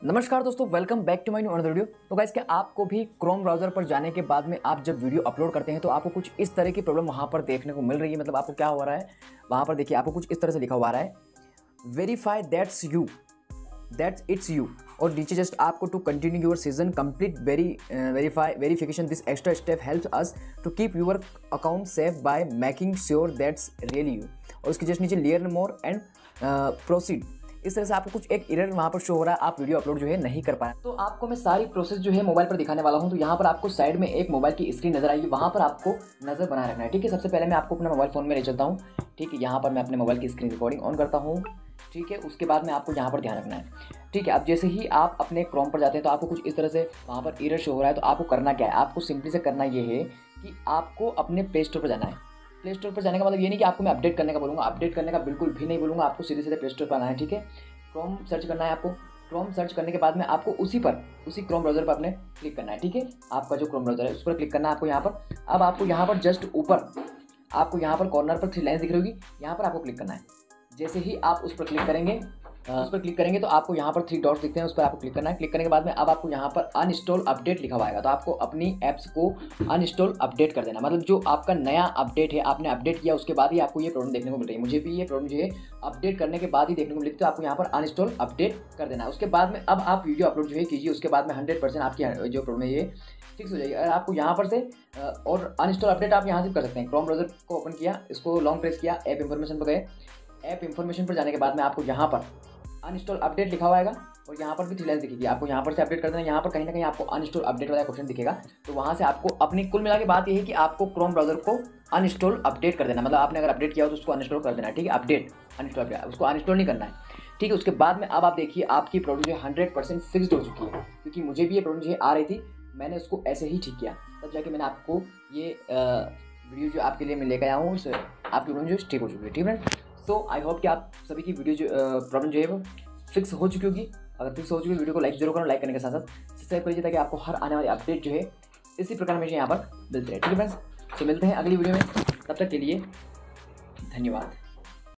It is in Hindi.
नमस्कार दोस्तों welcome back to my new another video तो गाइस क्या आपको भी क्रोम ब्राउज़र पर जाने के बाद में आप जब वीडियो अपलोड करते हैं तो आपको कुछ इस तरह की प्रॉब्लम वहाँ पर देखने को मिल रही है? मतलब आपको क्या हो रहा है? वहाँ पर देखिए, आपको कुछ इस तरह से लिखा हुआ रहा है। Verify that's you that's it's you और नीचे जस्ट आपको to continue your season complete very verify verification this extra step help us to keep your account safe by making sure that's really you और उसके जस्ट नीचे लियर मोर एंड प्रोसीड इस तरह से आपको कुछ एक एरर वहाँ पर शो हो रहा है, आप वीडियो अपलोड जो है नहीं कर पाए। तो आपको मैं सारी प्रोसेस जो है मोबाइल पर दिखाने वाला हूँ तो यहाँ पर आपको साइड में एक मोबाइल की स्क्रीन नज़र आएगी, वहाँ पर आपको नज़र बनाए रखना है, ठीक है? सबसे पहले मैं आपको अपना मोबाइल फ़ोन में ले चलता हूँ, ठीक है? यहाँ पर मैं अपने मोबाइल की स्क्रीन रिकॉर्डिंग ऑन करता हूँ, ठीक है? उसके बाद में आपको यहाँ पर ध्यान रखना है, ठीक है? अब जैसे ही आप अपने क्रोम पर जाते हैं तो आपको कुछ इस तरह से वहाँ पर एरर शो हो रहा है तो आपको करना क्या है? आपको सिंपली से करना ये है कि आपको अपने प्ले स्टोर पर जाना है। प्ले स्टोर पर जाने का मतलब ये नहीं कि आपको मैं अपडेट करने का बोलूँगा। अपडेट करने का बिल्कुल भी नहीं बोलूँगा। आपको सीधे सीधे प्ले स्टोर पर आना है, ठीक है? क्रोम सर्च करना है आपको। क्रोम सर्च करने के बाद में आपको उसी पर, उसी क्रोम ब्राउज़र पर अपने क्लिक करना है, ठीक है? आपका जो क्रोम ब्राउज़र है, उस पर क्लिक करना है आपको यहाँ पर। अब आपको यहाँ पर जस्ट ऊपर, आपको यहाँ पर कॉर्नर पर थ्री लाइन दिख रही होगी। यहाँ पर आपको क्लिक करना है। जैसे ही आप उस पर क्लिक करेंगे उस पर क्लिक करेंगे तो आपको यहाँ पर थ्री डॉट्स दिखते हैं, उस पर आपको क्लिक करना है। क्लिक करने के बाद में अब आपको यहाँ पर अनइंस्टॉल अपडेट लिखा हुआ आएगा। तो आपको अपनी ऐप्स को अनइंस्टॉल अपडेट कर देना। मतलब जो आपका नया अपडेट है, आपने अपडेट किया, उसके बाद ही आपको ये प्रॉब्लम देखने को मिल रही है। मुझे भी ये प्रॉब्लम जो है अपडेट करने के बाद ही देखने को मिलती है तो आपको यहाँ पर अनइंस्टॉल अपडेट कर देना। है उसके बाद में अब आप वीडियो अपलोड जो है कीजिए, उसके बाद में हंड्रेड परसेंट आपकी जो प्रॉब्लम है, ये फिक्स हो जाएगी। अगर आपको यहाँ पर से और अनइंस्टॉल अपडेट आप यहाँ से कर सकते हैं। क्रोम ब्राउज़र को ओपन किया, इसको लॉन्ग प्रेस किया ऐप इन्फॉर्मेशन पर गए। ऐप इन्फॉर्मेशन पर जाने के बाद में आपको यहाँ पर अनइंस्टॉल अपडेट लिखा हुआ आएगा और यहाँ पर भी थ्री लाइन दिखेगी। आपको यहाँ पर से अपडेट कर देना यहाँ पर कहीं ना कहीं आपको अनस्टॉल अपडेट वाला ऑप्शन दिखेगा। तो वहाँ से आपको अपनी कुल मिला के बात यह है कि आपको क्रोम ब्राउज़र को अनस्टॉल अपडेट कर देना मतलब आपने अगर अपडेट किया हो तो उसको अनस्टॉल कर देना ठीक है? अपडेट अनस्टॉल उसको अनइंस्टॉल नहीं करना है, ठीक है? उसके बाद में अब आप देखिए, आपकी प्रॉब्लम जो है हंड्रेड परसेंट फिक्सड हो चुकी है। क्योंकि मुझे भी ये प्रॉब्लम जो है आ रही थी, मैंने उसको ऐसे ही ठीक किया। तब जाके मैंने आपको ये वीडियो जो आपके लिए मैं लेकर आया हूँ आपकी प्रॉब्लम जो ठीक हो चुकी है, ठीक है? सो आई होप कि आप सभी की वीडियो जो प्रॉब्लम जो है वो फिक्स हो चुकी होगी। अगर फिक्स हो चुकी है वीडियो को लाइक ज़रूर करो लाइक करने के साथ साथ सब्सक्राइब करिए ताकि आपको हर आने वाली अपडेट जो है, इसी प्रकार हमेशा यहाँ पर मिलते हैं ठीक है फ्रेंड्स तो मिलते हैं अगली वीडियो में। तब तक के लिए धन्यवाद।